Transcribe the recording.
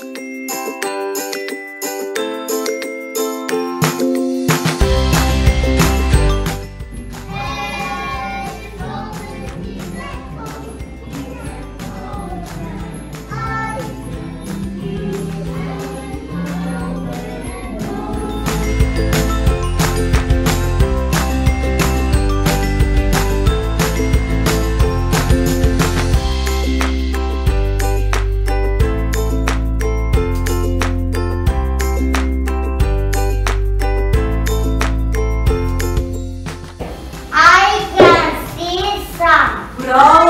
Bye. não